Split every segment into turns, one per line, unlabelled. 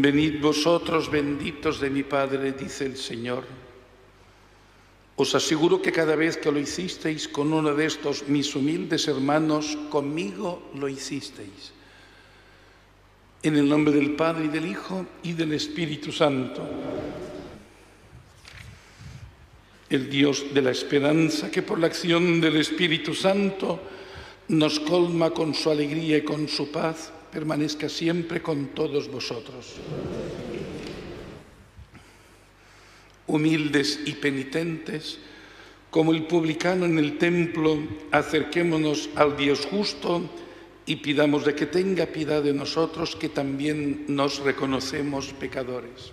Venid vosotros benditos de mi Padre, dice el Señor. Os aseguro que cada vez que lo hicisteis con uno de estos mis humildes hermanos, conmigo lo hicisteis. En el nombre del Padre y del Hijo y del Espíritu Santo. El Dios de la esperanza que por la acción del Espíritu Santo nos colma con su alegría y con su paz permanezca siempre con todos vosotros. Humildes y penitentes, como el publicano en el templo, acerquémonos al Dios justo y pidamos de que tenga piedad de nosotros que también nos reconocemos pecadores.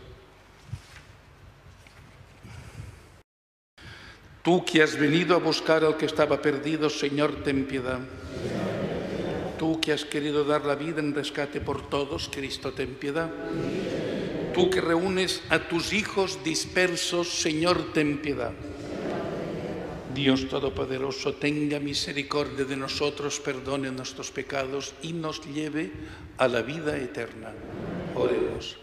Tú que has venido a buscar al que estaba perdido, Señor, ten piedad. Tú que has querido dar la vida en rescate por todos, Cristo, ten piedad. Tú que reúnes a tus hijos dispersos, Señor, ten piedad. Dios Todopoderoso, tenga misericordia de nosotros, perdone nuestros pecados y nos lleve a la vida eterna. Oremos.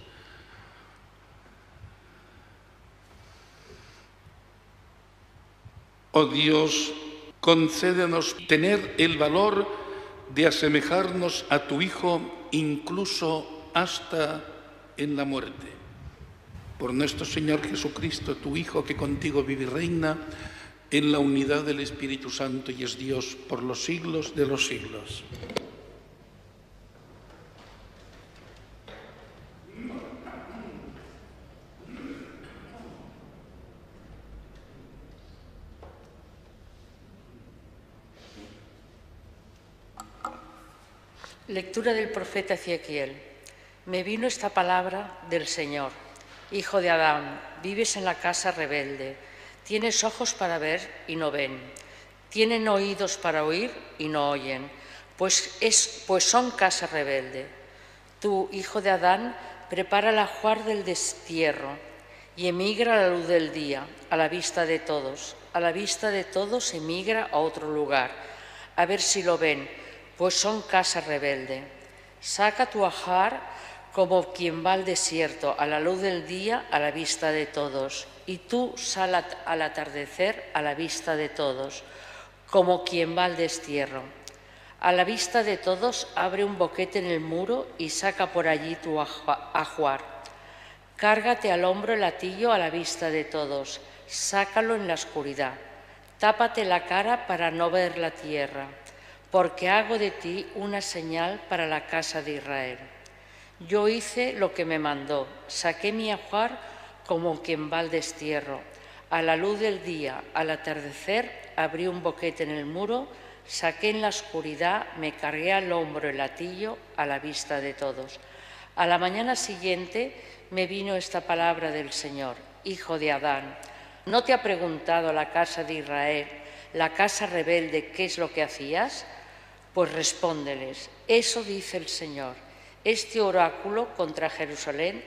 Oh Dios, concédenos tener el valor de asemejarnos a tu Hijo incluso hasta en la muerte. Por nuestro Señor Jesucristo, tu Hijo, que contigo vive y reina en la unidad del Espíritu Santo y es Dios por los siglos de los siglos.
Lectura del profeta Ezequiel. Me vino esta palabra del Señor. Hijo de Adán, vives en la casa rebelde. Tienes ojos para ver y no ven. Tienen oídos para oír y no oyen. Pues, es, pues son casa rebelde. Tú, hijo de Adán, prepara el ajuar del destierro y emigra a la luz del día, a la vista de todos. A la vista de todos emigra a otro lugar, a ver si lo ven pues son casa rebelde. Saca tu ajar como quien va al desierto, a la luz del día, a la vista de todos, y tú sal al atardecer a la vista de todos, como quien va al destierro. A la vista de todos abre un boquete en el muro y saca por allí tu ajuar. Cárgate al hombro el latillo a la vista de todos, sácalo en la oscuridad. Tápate la cara para no ver la tierra porque hago de ti una señal para la casa de Israel. Yo hice lo que me mandó, saqué mi ajuar como quien va al destierro. A la luz del día, al atardecer, abrí un boquete en el muro, saqué en la oscuridad, me cargué al hombro el latillo a la vista de todos. A la mañana siguiente me vino esta palabra del Señor, Hijo de Adán, ¿no te ha preguntado la casa de Israel, la casa rebelde, qué es lo que hacías? Pues respóndeles, eso dice el Señor, este oráculo contra Jerusalén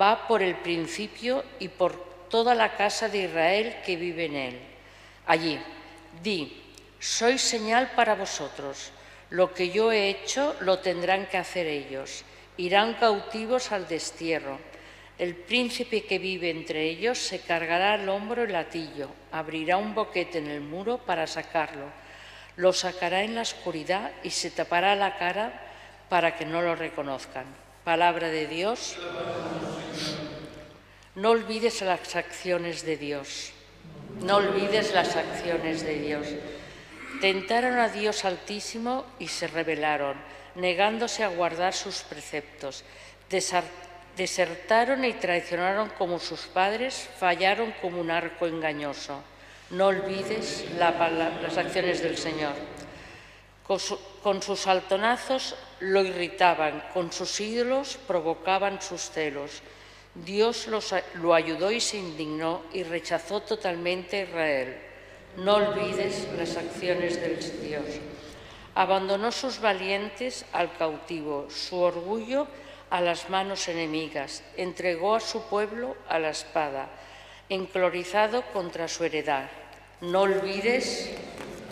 va por el principio y por toda la casa de Israel que vive en él. Allí, di, soy señal para vosotros, lo que yo he hecho lo tendrán que hacer ellos, irán cautivos al destierro. El príncipe que vive entre ellos se cargará al hombro el latillo, abrirá un boquete en el muro para sacarlo lo sacará en la oscuridad y se tapará la cara para que no lo reconozcan. Palabra de Dios. No olvides las acciones de Dios. No olvides las acciones de Dios. Tentaron a Dios Altísimo y se rebelaron, negándose a guardar sus preceptos. Desertaron y traicionaron como sus padres, fallaron como un arco engañoso. No olvides las acciones del Señor. Con, sus altonazos lo irritaban, con sus ídolos provocaban sus celos. Dios lo ayudó y se indignó y rechazó totalmente a Israel. No olvides las acciones del Dios. Abandonó sus valientes al cautivo, su orgullo a las manos enemigas, entregó a su pueblo a la espada enclorizado contra su heredad. No olvides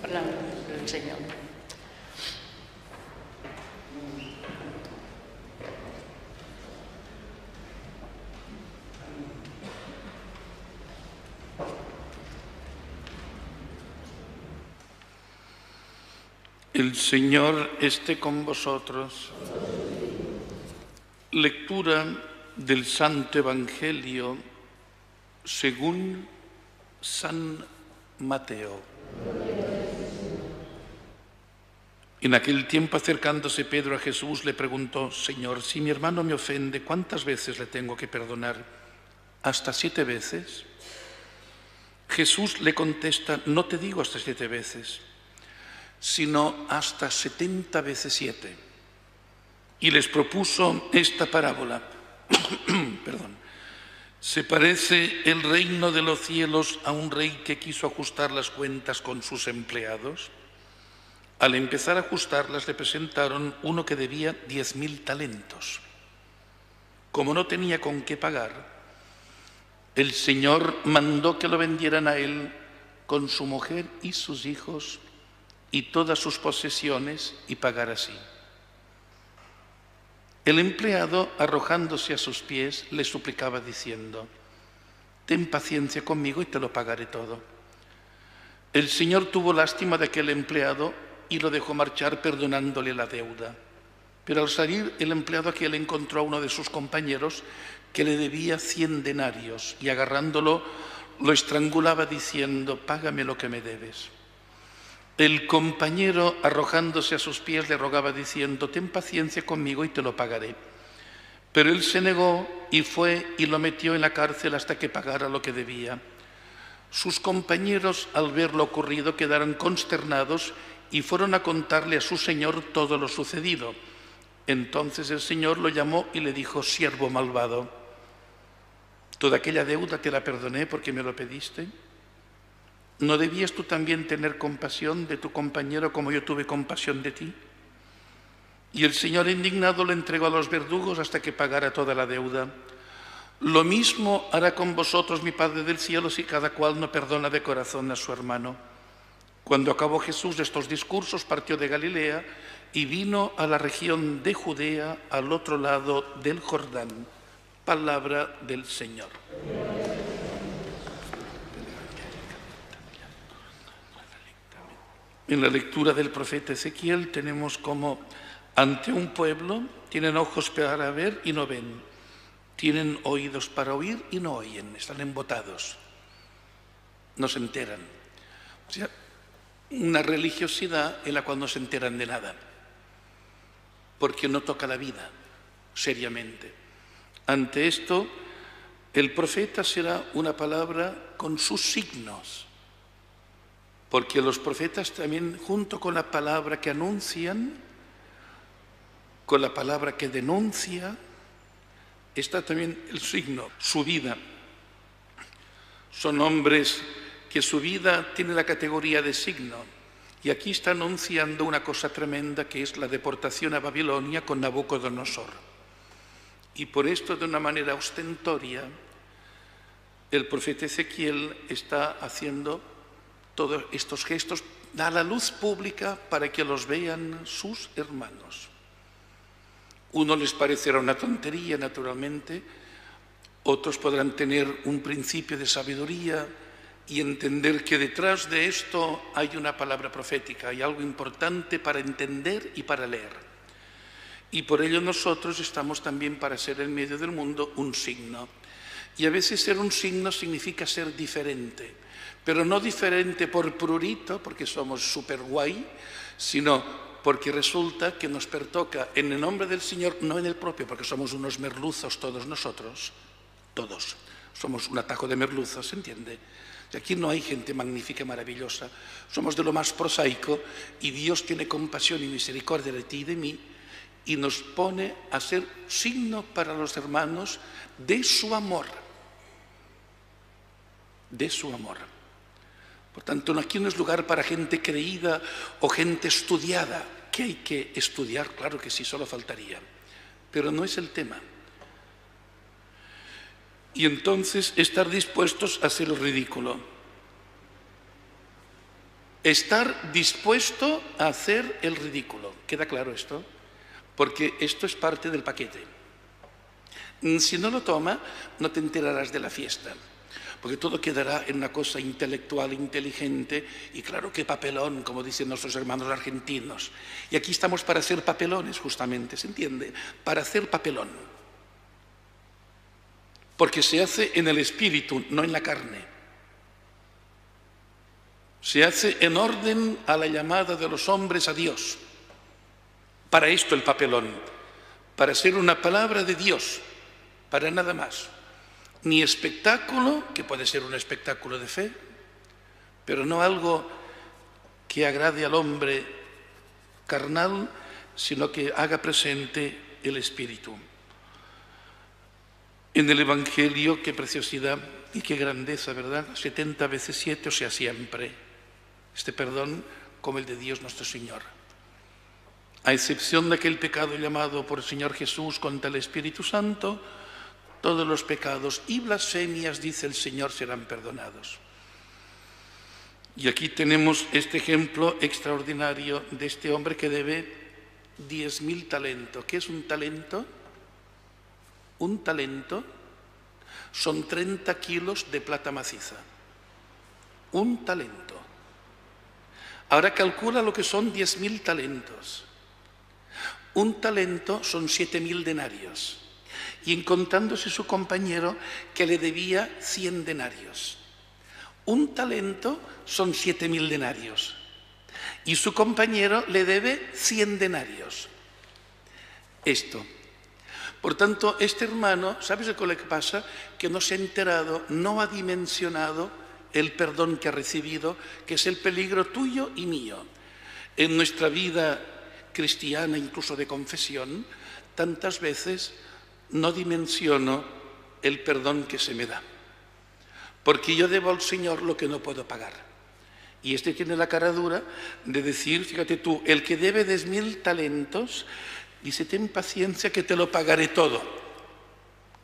al Señor.
El Señor esté con vosotros. Lectura del Santo Evangelio según San Mateo. En aquel tiempo acercándose Pedro a Jesús le preguntó, Señor, si mi hermano me ofende, ¿cuántas veces le tengo que perdonar? ¿Hasta siete veces? Jesús le contesta, no te digo hasta siete veces sino hasta setenta veces siete. Y les propuso esta parábola. Perdón. Se parece el reino de los cielos a un rey que quiso ajustar las cuentas con sus empleados. Al empezar a ajustarlas le presentaron uno que debía diez mil talentos. Como no tenía con qué pagar, el Señor mandó que lo vendieran a él con su mujer y sus hijos y todas sus posesiones y pagar así. El empleado, arrojándose a sus pies, le suplicaba diciendo, Ten paciencia conmigo y te lo pagaré todo. El Señor tuvo lástima de aquel empleado y lo dejó marchar perdonándole la deuda. Pero al salir el empleado aquel encontró a uno de sus compañeros que le debía cien denarios y agarrándolo lo estrangulaba diciendo, Págame lo que me debes. El compañero, arrojándose a sus pies, le rogaba diciendo, ten paciencia conmigo y te lo pagaré. Pero él se negó y fue y lo metió en la cárcel hasta que pagara lo que debía. Sus compañeros, al ver lo ocurrido, quedaron consternados y fueron a contarle a su señor todo lo sucedido. Entonces el señor lo llamó y le dijo, siervo malvado, toda aquella deuda te la perdoné porque me lo pediste. ¿No debías tú también tener compasión de tu compañero como yo tuve compasión de ti? Y el Señor indignado lo entregó a los verdugos hasta que pagara toda la deuda. Lo mismo hará con vosotros mi Padre del cielo si cada cual no perdona de corazón a su hermano. Cuando acabó Jesús estos discursos, partió de Galilea y vino a la región de Judea, al otro lado del Jordán. Palabra del Señor. En la lectura del profeta Ezequiel tenemos como ante un pueblo tienen ojos para ver y no ven, tienen oídos para oír y no oyen, están embotados, no se enteran. O sea, una religiosidad en la cual no se enteran de nada, porque no toca la vida seriamente. Ante esto, el profeta será una palabra con sus signos porque los profetas también, junto con la palabra que anuncian, con la palabra que denuncia, está también el signo, su vida. Son hombres que su vida tiene la categoría de signo. Y aquí está anunciando una cosa tremenda que es la deportación a Babilonia con Nabucodonosor. Y por esto, de una manera ostentoria, el profeta Ezequiel está haciendo todos estos gestos a la luz pública para que los vean sus hermanos. Uno les parecerá una tontería, naturalmente, otros podrán tener un principio de sabiduría y entender que detrás de esto hay una palabra profética, hay algo importante para entender y para leer. Y por ello nosotros estamos también para ser en medio del mundo un signo. Y a veces ser un signo significa ser diferente pero no diferente por prurito, porque somos súper guay, sino porque resulta que nos pertoca en el nombre del Señor, no en el propio, porque somos unos merluzos todos nosotros, todos. Somos un atajo de merluzos, ¿se entiende? Aquí no hay gente magnífica, maravillosa. Somos de lo más prosaico y Dios tiene compasión y misericordia de ti y de mí y nos pone a ser signo para los hermanos de su amor. De su amor. Por tanto, aquí no es lugar para gente creída o gente estudiada, que hay que estudiar, claro que sí, solo faltaría, pero no es el tema. Y entonces estar dispuestos a hacer el ridículo. Estar dispuesto a hacer el ridículo. ¿Queda claro esto? Porque esto es parte del paquete. Si no lo toma, no te enterarás de la fiesta. Porque todo quedará en una cosa intelectual, inteligente, y claro que papelón, como dicen nuestros hermanos argentinos. Y aquí estamos para hacer papelones, justamente, ¿se entiende? Para hacer papelón. Porque se hace en el espíritu, no en la carne. Se hace en orden a la llamada de los hombres a Dios. Para esto el papelón, para ser una palabra de Dios, para nada más ni espectáculo, que puede ser un espectáculo de fe, pero no algo que agrade al hombre carnal, sino que haga presente el Espíritu. En el Evangelio, qué preciosidad y qué grandeza, ¿verdad? 70 veces 7, o sea, siempre. Este perdón como el de Dios nuestro Señor. A excepción de aquel pecado llamado por el Señor Jesús contra el Espíritu Santo, todos los pecados y blasfemias, dice el Señor, serán perdonados. Y aquí tenemos este ejemplo extraordinario de este hombre que debe diez mil talentos. ¿Qué es un talento? Un talento son 30 kilos de plata maciza. Un talento. Ahora calcula lo que son diez mil talentos. Un talento son siete mil denarios y encontrándose su compañero que le debía 100 denarios. Un talento son siete mil denarios y su compañero le debe 100 denarios. Esto. Por tanto, este hermano, ¿sabes lo que pasa? Que no se ha enterado, no ha dimensionado el perdón que ha recibido, que es el peligro tuyo y mío. En nuestra vida cristiana, incluso de confesión, tantas veces no dimensiono el perdón que se me da. Porque yo debo al Señor lo que no puedo pagar. Y este tiene la cara dura de decir, fíjate tú, el que debe diez mil talentos, dice, ten paciencia que te lo pagaré todo.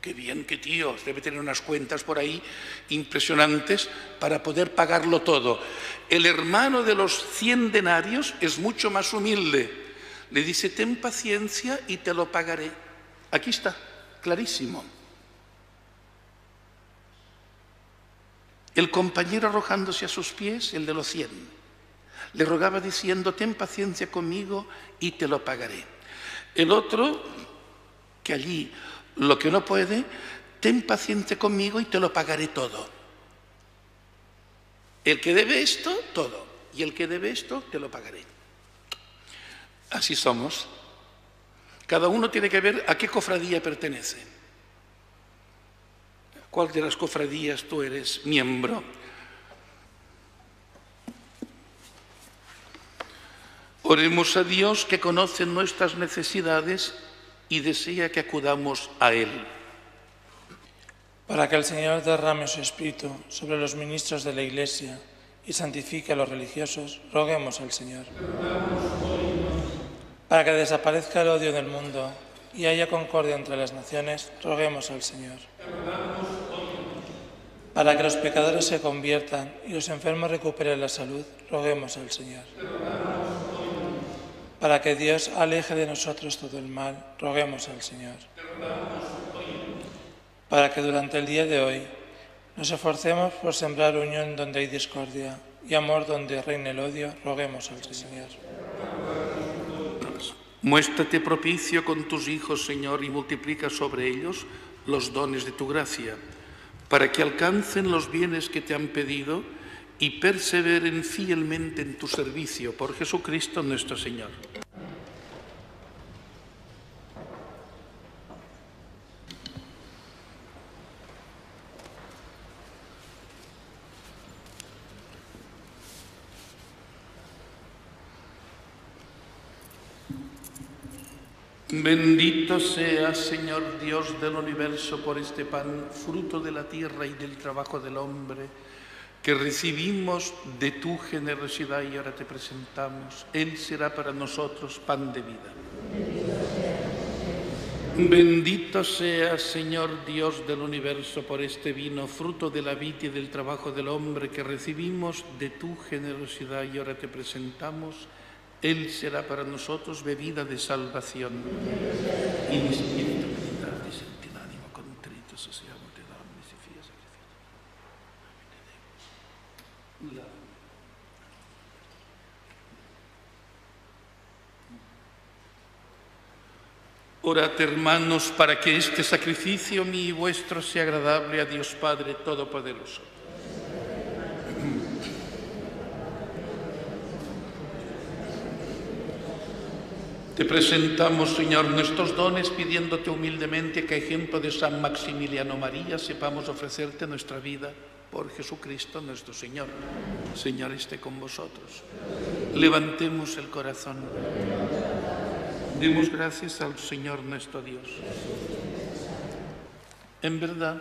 Qué bien, qué tío, debe tener unas cuentas por ahí impresionantes para poder pagarlo todo. El hermano de los cien denarios es mucho más humilde. Le dice, ten paciencia y te lo pagaré. Aquí está clarísimo. El compañero arrojándose a sus pies, el de los cien, le rogaba diciendo, ten paciencia conmigo y te lo pagaré. El otro, que allí lo que no puede, ten paciencia conmigo y te lo pagaré todo. El que debe esto, todo. Y el que debe esto, te lo pagaré. Así somos. Cada uno tiene que ver a qué cofradía pertenece. ¿Cuál de las cofradías tú eres miembro? Oremos a Dios que conoce nuestras necesidades y desea que acudamos a Él.
Para que el Señor derrame su espíritu sobre los ministros de la Iglesia y santifique a los religiosos, roguemos al Señor para que desaparezca el odio del mundo y haya concordia entre las naciones, roguemos al Señor. Para que los pecadores se conviertan y los enfermos recuperen la salud, roguemos al Señor. Para que Dios aleje de nosotros todo el mal, roguemos al Señor. Para que durante el día de hoy nos esforcemos por sembrar unión donde hay discordia y amor donde reine el odio, roguemos al Señor.
Muéstrate propicio con tus hijos, Señor, y multiplica sobre ellos los dones de tu gracia, para que alcancen los bienes que te han pedido y perseveren fielmente en tu servicio por Jesucristo nuestro Señor. Bendito sea, Señor Dios del universo, por este pan, fruto de la tierra y del trabajo del hombre, que recibimos de tu generosidad y ahora te presentamos. Él será para nosotros pan de vida. Bendito sea, Señor Dios del universo, por este vino, fruto de la vida y del trabajo del hombre, que recibimos de tu generosidad y ahora te presentamos. Él será para nosotros bebida de salvación. Y mi espíritu ánimo contrito, Orad, hermanos, para que este sacrificio mío y vuestro sea agradable a Dios Padre Todopoderoso. Te presentamos, Señor, nuestros dones, pidiéndote humildemente que, ejemplo de San Maximiliano María, sepamos ofrecerte nuestra vida por Jesucristo nuestro Señor. Señor, esté con vosotros. Levantemos el corazón. Demos gracias al Señor nuestro Dios. En verdad,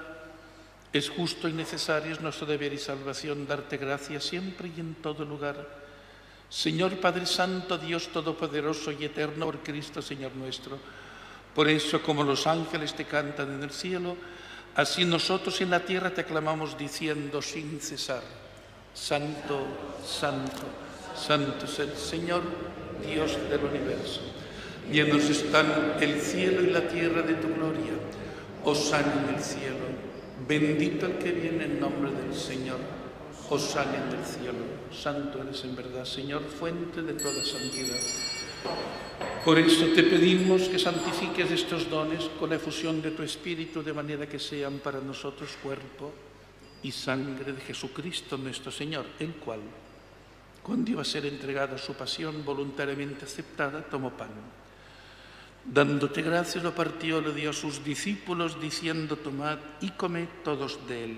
es justo y necesario, es nuestro deber y salvación darte gracias siempre y en todo lugar Señor Padre Santo, Dios Todopoderoso y Eterno, por Cristo Señor nuestro. Por eso, como los ángeles te cantan en el cielo, así nosotros en la tierra te aclamamos diciendo sin cesar, Santo, Santo, Santo es el Señor, Dios del universo. Llenos están el cielo y la tierra de tu gloria. Osana en el cielo. Bendito el que viene en nombre del Señor. Osana en el cielo. Santo eres en verdad, Señor, fuente de toda santidad. Por eso te pedimos que santifiques estos dones con la efusión de tu Espíritu, de manera que sean para nosotros cuerpo y sangre de Jesucristo nuestro Señor, el cual, cuando iba a ser entregado a su pasión voluntariamente aceptada, tomó pan. Dándote gracias, lo partió, lo dio a sus discípulos, diciendo, tomad y comed todos de él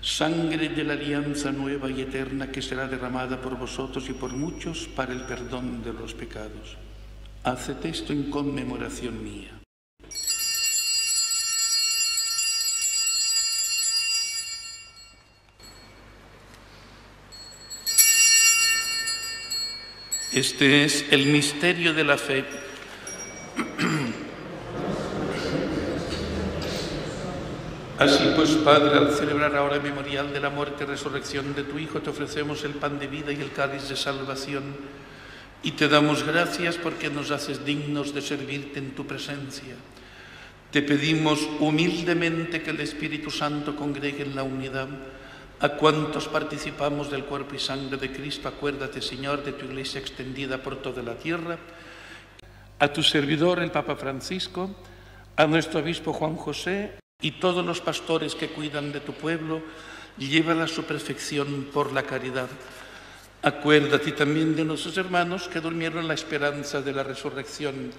sangre de la alianza nueva y eterna que será derramada por vosotros y por muchos para el perdón de los pecados. Haced esto en conmemoración mía. Este es el misterio de la fe. Así pues, Padre, al celebrar ahora el memorial de la muerte y resurrección de tu Hijo, te ofrecemos el pan de vida y el cáliz de salvación. Y te damos gracias porque nos haces dignos de servirte en tu presencia. Te pedimos humildemente que el Espíritu Santo congregue en la unidad a cuantos participamos del cuerpo y sangre de Cristo. Acuérdate, Señor, de tu iglesia extendida por toda la tierra. A tu servidor, el Papa Francisco, a nuestro obispo Juan José, y todos los pastores que cuidan de tu pueblo, llévala a su perfección por la caridad. Acuérdate también de nuestros hermanos que durmieron la esperanza de la resurrección.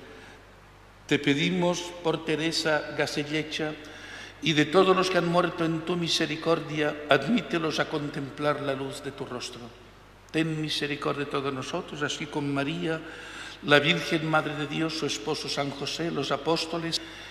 Te pedimos por Teresa Gasellecha y de todos los que han muerto en tu misericordia, admítelos a contemplar la luz de tu rostro. Ten misericordia de todos nosotros, así como María, la Virgen Madre de Dios, su esposo San José, los apóstoles,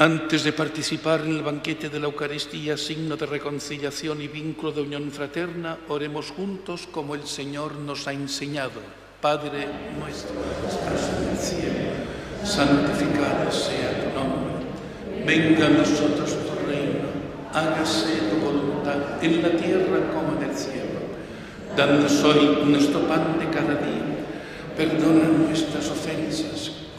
Antes de participar en el banquete de la Eucaristía, signo de reconciliación y vínculo de unión fraterna, oremos juntos como el Señor nos ha enseñado. Padre nuestro que estás en el cielo, santificado sea tu nombre. Venga a nosotros tu reino, hágase tu voluntad en la tierra como en el cielo. Danos hoy nuestro pan de cada día. Perdona nuestras ofensas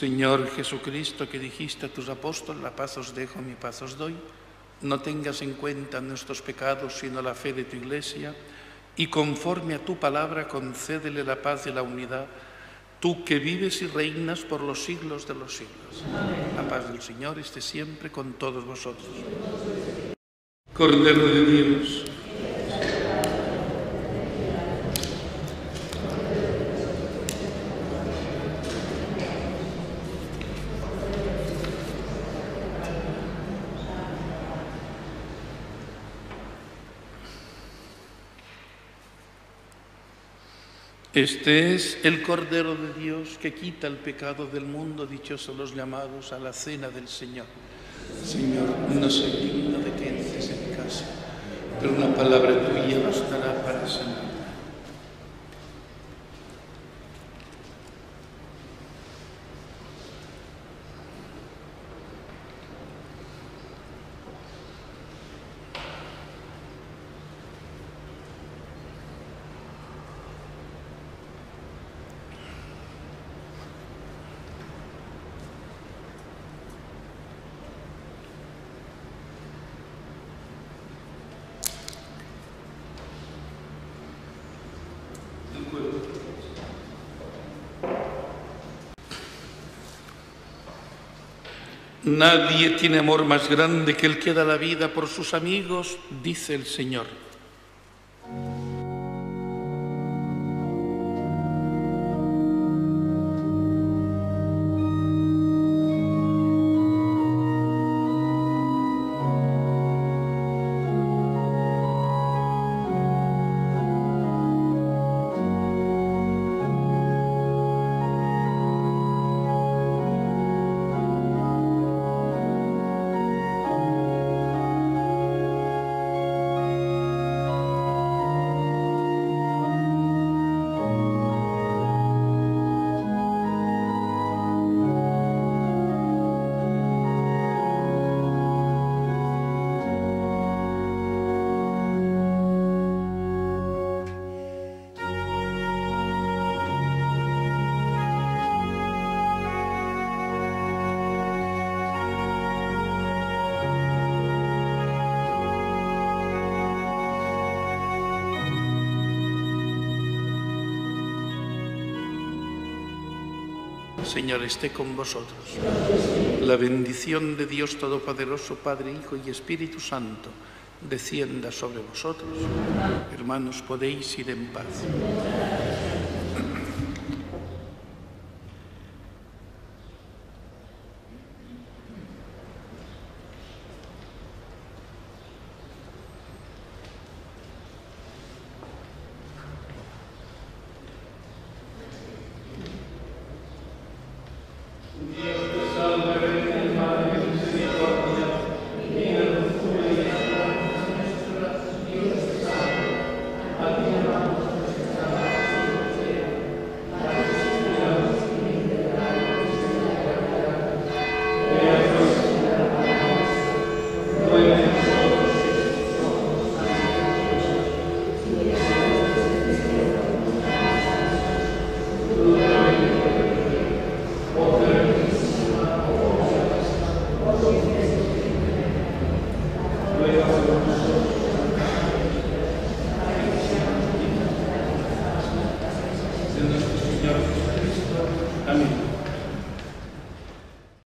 Señor Jesucristo, que dijiste a tus apóstoles, la paz os dejo, mi paz os doy, no tengas en cuenta nuestros pecados, sino la fe de tu iglesia, y conforme a tu palabra concédele la paz y la unidad, tú que vives y reinas por los siglos de los siglos. La paz del Señor esté siempre con todos vosotros. Cordero de Dios. Este es el Cordero de Dios que quita el pecado del mundo, dichosos los llamados a la cena del Señor. Señor, no soy digno de que entres en casa, pero una palabra tuya bastará para sanar. Nadie tiene amor más grande que el que da la vida por sus amigos, dice el Señor. Señor esté con vosotros. La bendición de Dios Todopoderoso, Padre, Hijo y Espíritu Santo, descienda sobre vosotros. Hermanos, podéis ir en paz.